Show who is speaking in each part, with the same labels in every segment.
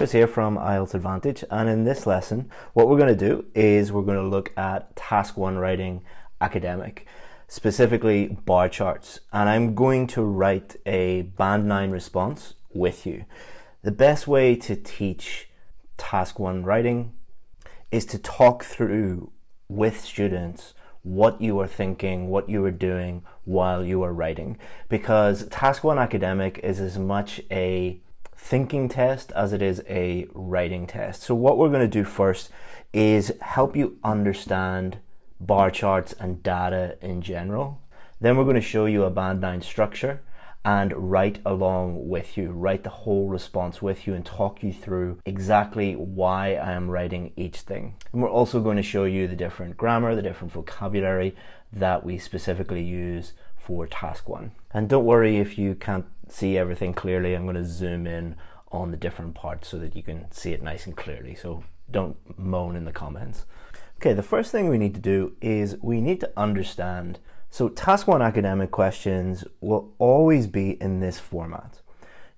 Speaker 1: Chris here from IELTS Advantage, and in this lesson, what we're going to do is we're going to look at Task 1 Writing Academic, specifically bar charts, and I'm going to write a Band 9 response with you. The best way to teach Task 1 Writing is to talk through with students what you are thinking, what you are doing while you are writing, because Task 1 Academic is as much a thinking test as it is a writing test. So what we're going to do first is help you understand bar charts and data in general. Then we're going to show you a band 9 structure and write along with you, write the whole response with you and talk you through exactly why I am writing each thing. And we're also going to show you the different grammar, the different vocabulary that we specifically use for task one. And don't worry if you can't see everything clearly, I'm going to zoom in on the different parts so that you can see it nice and clearly. So don't moan in the comments. Okay, the first thing we need to do is we need to understand. So, task one academic questions will always be in this format.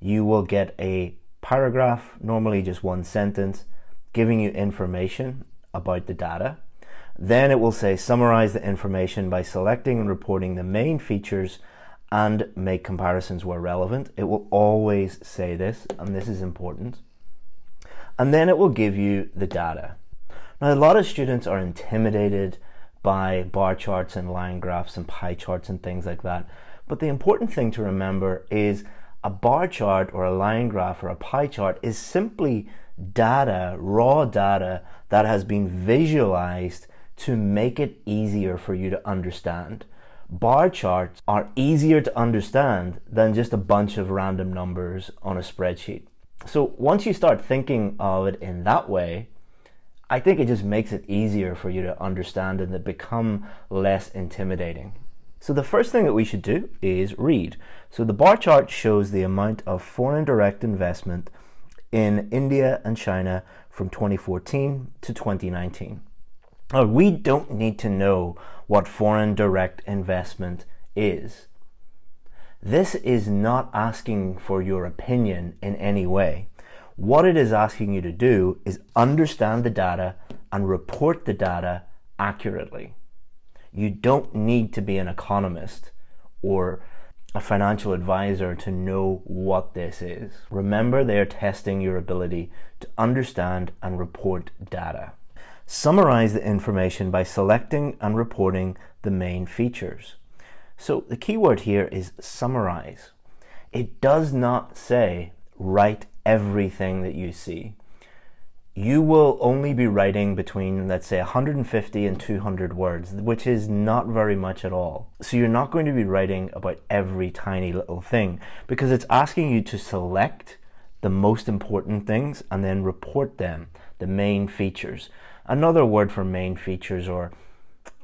Speaker 1: You will get a paragraph, normally just one sentence, giving you information about the data. Then it will say summarize the information by selecting and reporting the main features and make comparisons where relevant. It will always say this, and this is important. And then it will give you the data. Now, a lot of students are intimidated by bar charts and line graphs and pie charts and things like that. But the important thing to remember is a bar chart or a line graph or a pie chart is simply data, raw data that has been visualized to make it easier for you to understand. Bar charts are easier to understand than just a bunch of random numbers on a spreadsheet. So once you start thinking of it in that way, I think it just makes it easier for you to understand and to become less intimidating. So the first thing that we should do is read. So the bar chart shows the amount of foreign direct investment in India and China from 2014 to 2019. We don't need to know what foreign direct investment is. This is not asking for your opinion in any way. What it is asking you to do is understand the data and report the data accurately. You don't need to be an economist or a financial advisor to know what this is. Remember, they are testing your ability to understand and report data. Summarize the information by selecting and reporting the main features. So the keyword here is summarize. It does not say write everything that you see. You will only be writing between, let's say, 150 and 200 words, which is not very much at all. So you're not going to be writing about every tiny little thing because it's asking you to select the most important things and then report them, the main features. Another word for main features or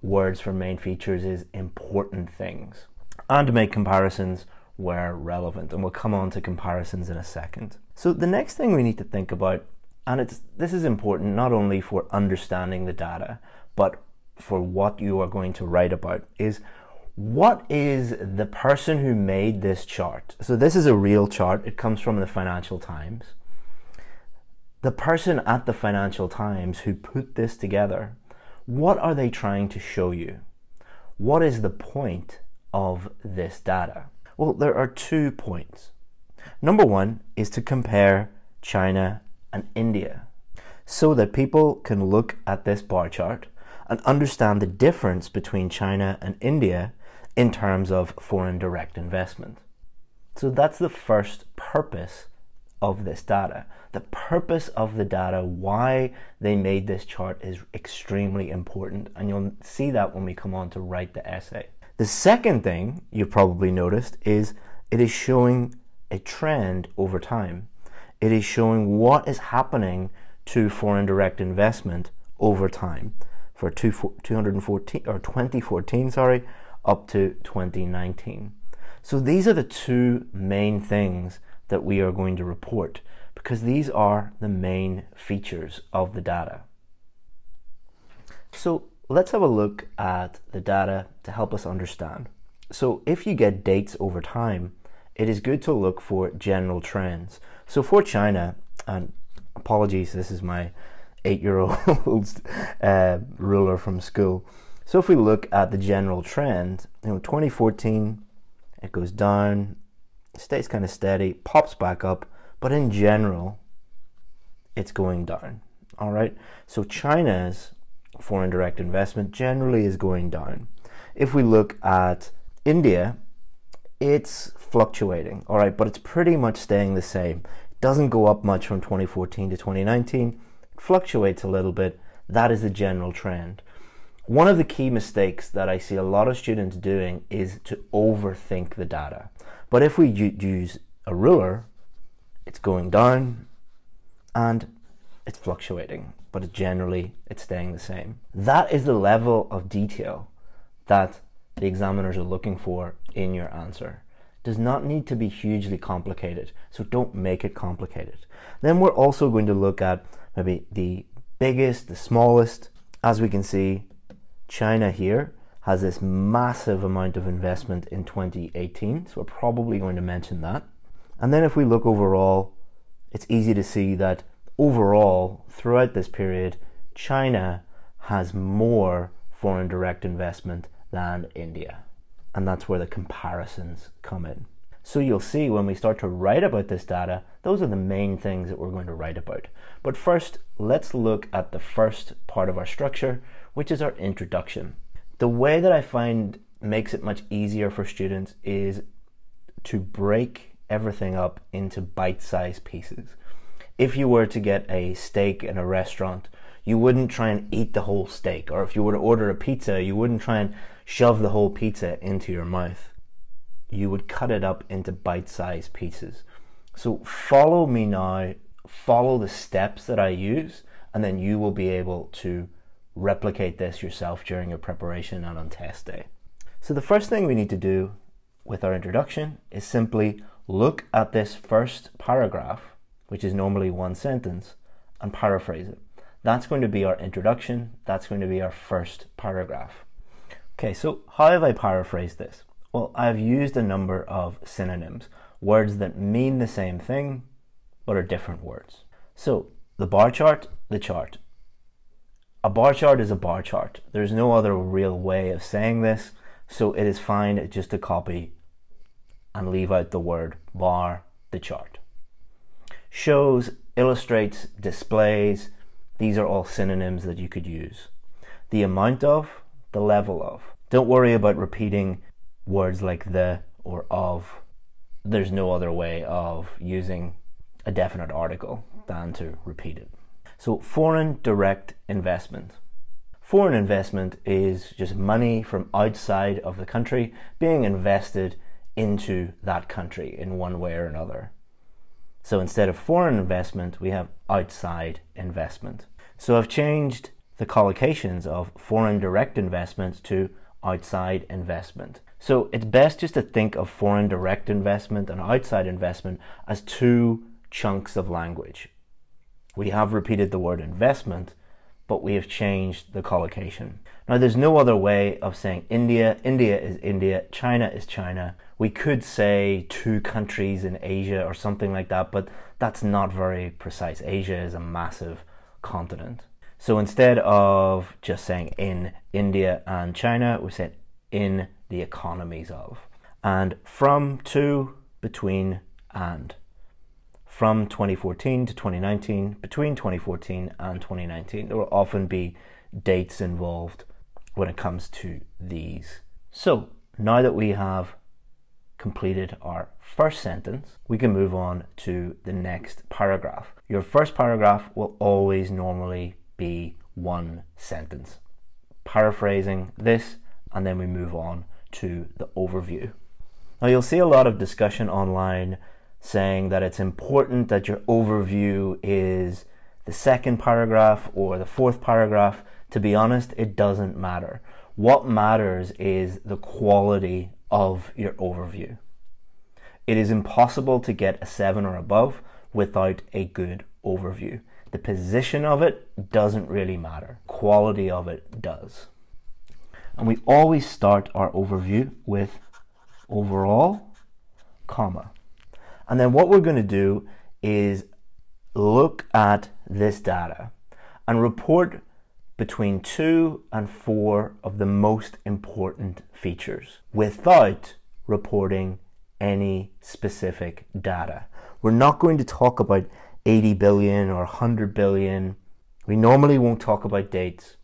Speaker 1: words for main features is important things. And make comparisons where relevant. And we'll come on to comparisons in a second. So the next thing we need to think about, and it's this is important not only for understanding the data, but for what you are going to write about, is what is the person who made this chart? So this is a real chart. It comes from the Financial Times the person at the Financial Times who put this together, what are they trying to show you? What is the point of this data? Well, there are two points. Number one is to compare China and India so that people can look at this bar chart and understand the difference between China and India in terms of foreign direct investment. So that's the first purpose of this data. The purpose of the data, why they made this chart is extremely important, and you'll see that when we come on to write the essay. The second thing you've probably noticed is it is showing a trend over time. It is showing what is happening to foreign direct investment over time for 214 or 2014, sorry, up to 2019. So these are the two main things that we are going to report because these are the main features of the data. So let's have a look at the data to help us understand. So if you get dates over time, it is good to look for general trends. So for China, and apologies, this is my eight year old uh, ruler from school. So if we look at the general trend, you know, 2014, it goes down, stays kind of steady, pops back up, but in general, it's going down. All right. So China's foreign direct investment generally is going down. If we look at India, it's fluctuating. All right, but it's pretty much staying the same. It doesn't go up much from 2014 to 2019. It fluctuates a little bit. That is the general trend. One of the key mistakes that I see a lot of students doing is to overthink the data. But if we use a ruler, it's going down and it's fluctuating, but generally it's staying the same. That is the level of detail that the examiners are looking for in your answer. It does not need to be hugely complicated, so don't make it complicated. Then we're also going to look at maybe the biggest, the smallest. As we can see, China here has this massive amount of investment in 2018, so we're probably going to mention that. And then if we look overall, it's easy to see that overall, throughout this period, China has more foreign direct investment than India. And that's where the comparisons come in. So you'll see when we start to write about this data, those are the main things that we're going to write about. But first, let's look at the first part of our structure, which is our introduction. The way that I find makes it much easier for students is to break everything up into bite-sized pieces if you were to get a steak in a restaurant, you wouldn't try and eat the whole steak. Or if you were to order a pizza, you wouldn't try and shove the whole pizza into your mouth. You would cut it up into bite sized pieces. So follow me now, follow the steps that I use, and then you will be able to replicate this yourself during your preparation and on test day. So the first thing we need to do with our introduction is simply look at this first paragraph which is normally one sentence, and paraphrase it. That's going to be our introduction. That's going to be our first paragraph. Okay, so how have I paraphrased this? Well, I've used a number of synonyms, words that mean the same thing but are different words. So, the bar chart, the chart. A bar chart is a bar chart. There's no other real way of saying this, so it is fine just to copy and leave out the word bar, the chart shows, illustrates, displays. These are all synonyms that you could use. The amount of, the level of. Don't worry about repeating words like the or of. There's no other way of using a definite article than to repeat it. So, foreign direct investment. Foreign investment is just money from outside of the country being invested into that country in one way or another. So instead of foreign investment, we have outside investment. So I've changed the collocations of foreign direct investment to outside investment. So it's best just to think of foreign direct investment and outside investment as two chunks of language. We have repeated the word investment, but we have changed the collocation. Now, there's no other way of saying India. India is India. China is China. We could say two countries in Asia or something like that, but that's not very precise. Asia is a massive continent. So instead of just saying in India and China, we said in the economies of. And from to, between, and from 2014 to 2019, between 2014 and 2019. There will often be dates involved when it comes to these. So now that we have completed our first sentence, we can move on to the next paragraph. Your first paragraph will always normally be one sentence. Paraphrasing this, and then we move on to the overview. Now, you'll see a lot of discussion online saying that it's important that your overview is the second paragraph or the fourth paragraph. To be honest, it doesn't matter. What matters is the quality of your overview. It is impossible to get a 7 or above without a good overview. The position of it doesn't really matter, quality of it does. And we always start our overview with overall, comma. And then what we're going to do is look at this data and report between two and four of the most important features without reporting any specific data. We're not going to talk about 80 billion or 100 billion. We normally won't talk about dates.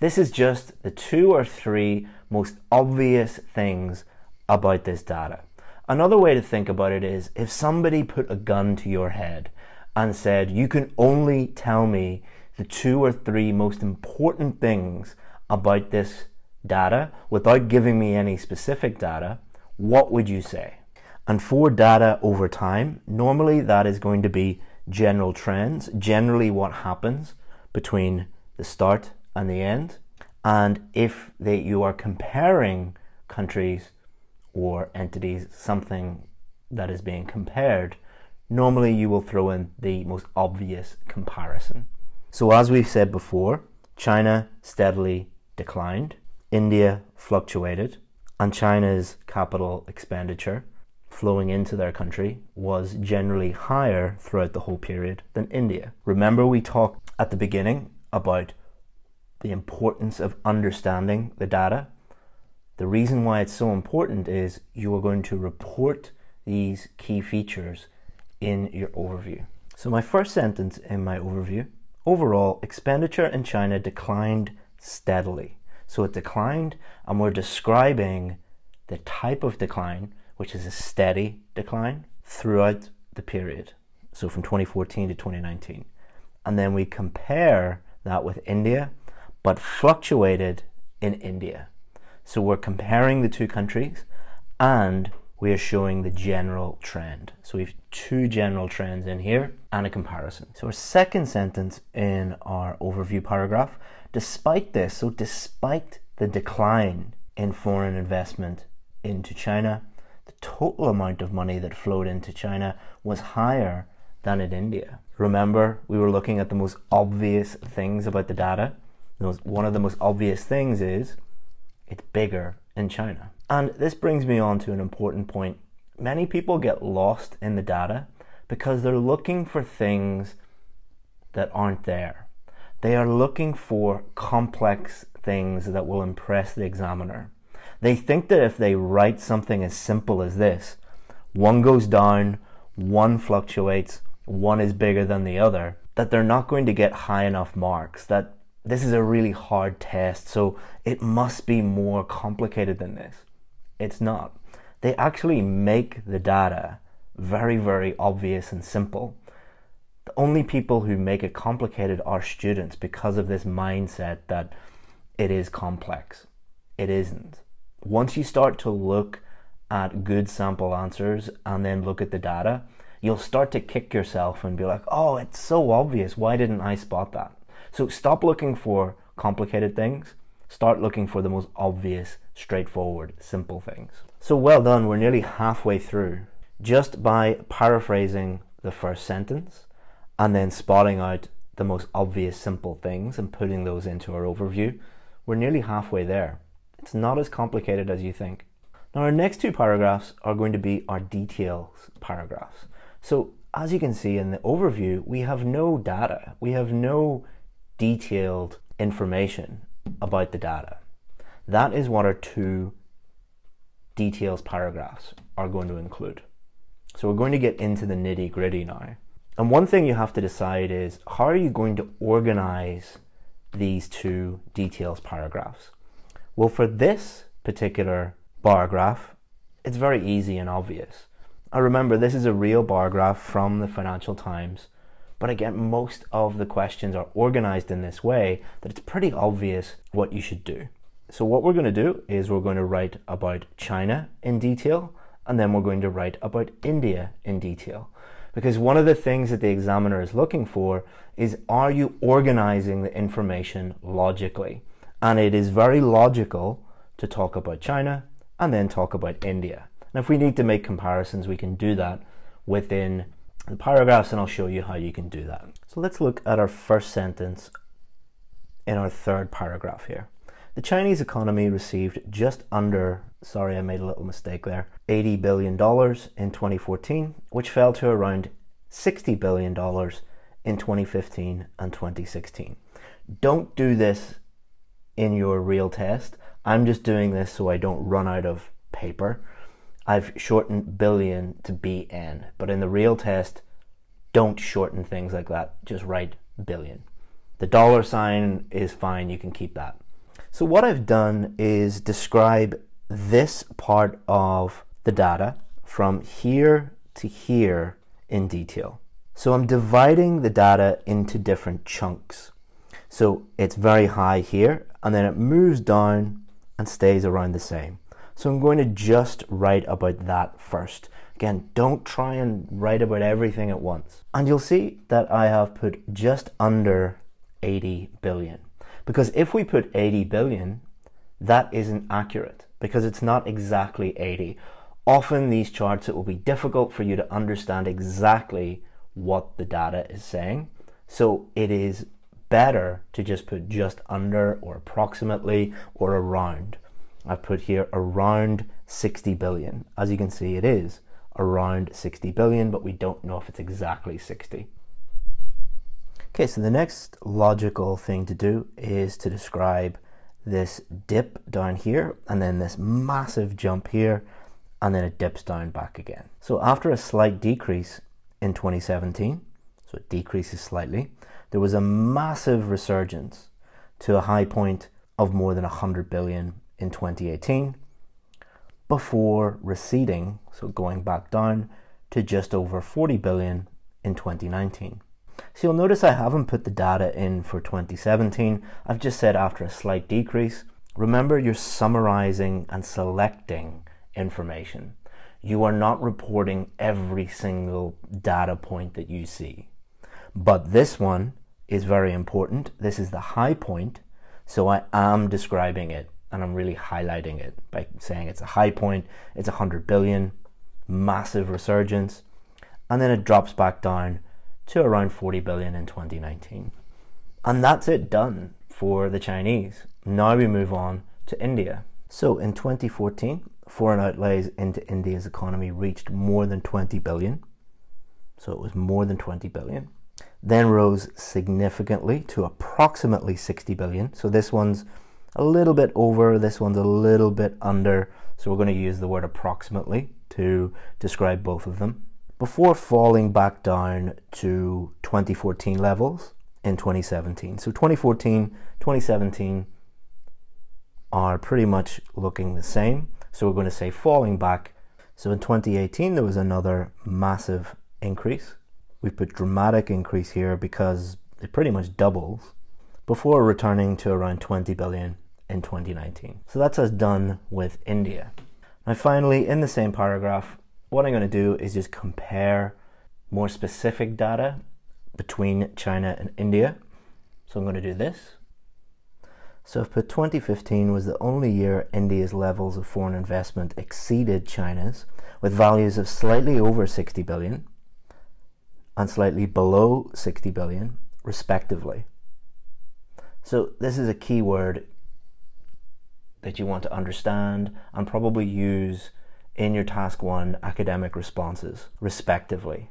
Speaker 1: This is just the two or three most obvious things about this data. Another way to think about it is if somebody put a gun to your head and said, You can only tell me the two or three most important things about this data without giving me any specific data, what would you say? And for data over time, normally that is going to be general trends, generally what happens between the start and the end. And if they, you are comparing countries or entities, something that is being compared, normally you will throw in the most obvious comparison. So, as we've said before, China steadily declined, India fluctuated, and China's capital expenditure flowing into their country was generally higher throughout the whole period than India. Remember, we talked at the beginning about the importance of understanding the data. The reason why it's so important is you are going to report these key features in your overview. So, my first sentence in my overview overall, expenditure in China declined steadily. So, it declined, and we're describing the type of decline, which is a steady decline throughout the period. So, from 2014 to 2019. And then we compare that with India, but fluctuated in India. So, we're comparing the two countries and we are showing the general trend. So we have two general trends in here and a comparison. So our second sentence in our overview paragraph, despite this, so despite the decline in foreign investment into China, the total amount of money that flowed into China was higher than in India. Remember, we were looking at the most obvious things about the data. One of the most obvious things is it's bigger in China. And this brings me on to an important point. Many people get lost in the data because they're looking for things that aren't there. They are looking for complex things that will impress the examiner. They think that if they write something as simple as this, one goes down, one fluctuates, one is bigger than the other, that they're not going to get high enough marks, that this is a really hard test, so it must be more complicated than this. It's not. They actually make the data very, very obvious and simple. The only people who make it complicated are students because of this mindset that it is complex. It isn't. Once you start to look at good sample answers and then look at the data, you'll start to kick yourself and be like, oh, it's so obvious. Why didn't I spot that? So stop looking for complicated things. Start looking for the most obvious, straightforward, simple things. So well done, we're nearly halfway through. Just by paraphrasing the first sentence and then spotting out the most obvious, simple things and putting those into our overview, we're nearly halfway there. It's not as complicated as you think. Now, our next two paragraphs are going to be our details paragraphs. So, as you can see in the overview, we have no data, we have no detailed information about the data. That is what our two details paragraphs are going to include. So we're going to get into the nitty gritty now. And one thing you have to decide is how are you going to organize these two details paragraphs? Well, for this particular bar graph, it's very easy and obvious. I remember this is a real bar graph from the Financial Times but again, most of the questions are organized in this way that it's pretty obvious what you should do. So what we're going to do is we're going to write about China in detail, and then we're going to write about India in detail. Because one of the things that the examiner is looking for is are you organizing the information logically? And it is very logical to talk about China and then talk about India. And if we need to make comparisons, we can do that within paragraphs and I'll show you how you can do that. So let's look at our first sentence in our third paragraph here. The Chinese economy received just under, sorry, I made a little mistake there, $80 billion in 2014, which fell to around $60 billion in 2015 and 2016. Don't do this in your real test. I'm just doing this so I don't run out of paper. I've shortened billion to BN, but in the real test, don't shorten things like that. Just write billion. The dollar sign is fine, you can keep that. So, what I've done is describe this part of the data from here to here in detail. So, I'm dividing the data into different chunks. So, it's very high here, and then it moves down and stays around the same. So, I'm going to just write about that first. Again, don't try and write about everything at once. And you'll see that I have put just under 80 billion. Because if we put 80 billion, that isn't accurate because it's not exactly 80. Often these charts, it will be difficult for you to understand exactly what the data is saying. So it is better to just put just under or approximately or around. I've put here around 60 billion. As you can see, it is around 60 billion, but we don't know if it's exactly 60. Okay, so the next logical thing to do is to describe this dip down here and then this massive jump here and then it dips down back again. So after a slight decrease in 2017, so it decreases slightly, there was a massive resurgence to a high point of more than 100 billion in 2018 before receding, so going back down to just over 40 billion in 2019. So you'll notice I haven't put the data in for 2017. I've just said after a slight decrease. Remember, you're summarizing and selecting information. You are not reporting every single data point that you see. But this one is very important. This is the high point, so I am describing it and I'm really highlighting it by saying it's a high point, it's 100 billion, massive resurgence, and then it drops back down to around 40 billion in 2019. And that's it done for the Chinese. Now we move on to India. So in 2014, foreign outlays into India's economy reached more than 20 billion. So it was more than 20 billion. Then rose significantly to approximately 60 billion. So this one's a little bit over, this one's a little bit under. So we're going to use the word approximately to describe both of them before falling back down to 2014 levels in 2017. So 2014, 2017 are pretty much looking the same. So we're going to say falling back. So in 2018, there was another massive increase. We put dramatic increase here because it pretty much doubles before returning to around 20 billion in 2019. So that's us done with India. Now, finally, in the same paragraph, what I'm going to do is just compare more specific data between China and India. So I'm going to do this. So I've 2015 was the only year India's levels of foreign investment exceeded China's, with values of slightly over 60 billion and slightly below 60 billion, respectively. So this is a key word that you want to understand and probably use in your task one academic responses, respectively.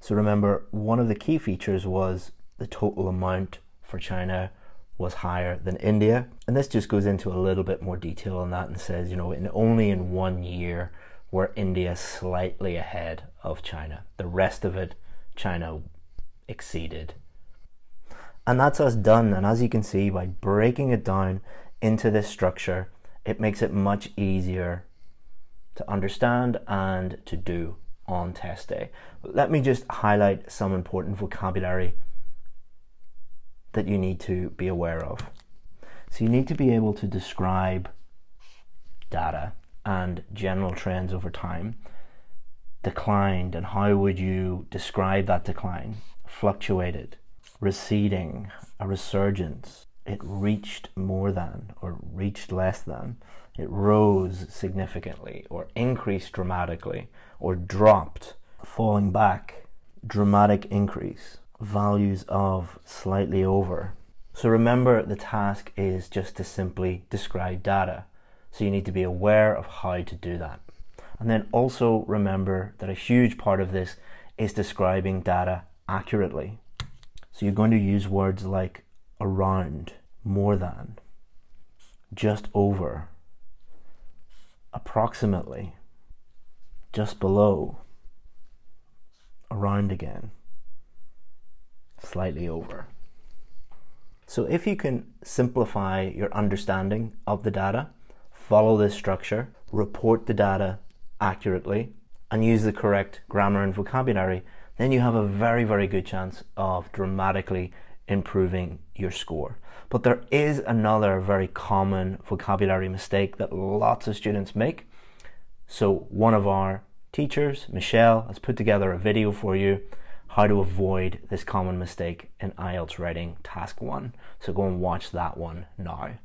Speaker 1: So remember, one of the key features was the total amount for China was higher than India. And this just goes into a little bit more detail on that and says, you know, in only in one year were India slightly ahead of China. The rest of it, China exceeded. And that's us done. And as you can see, by breaking it down into this structure, it makes it much easier to understand and to do on test day. Let me just highlight some important vocabulary that you need to be aware of. So you need to be able to describe data and general trends over time, declined, and how would you describe that decline? Fluctuated, receding, a resurgence, it reached more than or reached less than, it rose significantly or increased dramatically or dropped, falling back, dramatic increase, values of slightly over. So remember the task is just to simply describe data. So you need to be aware of how to do that. And then also remember that a huge part of this is describing data accurately. So you're going to use words like around, more than, just over, approximately, just below, around again, slightly over. So if you can simplify your understanding of the data, follow this structure, report the data accurately, and use the correct grammar and vocabulary, then you have a very, very good chance of dramatically improving your score. But there is another very common vocabulary mistake that lots of students make. So one of our teachers, Michelle, has put together a video for you how to avoid this common mistake in IELTS writing task one. So go and watch that one now.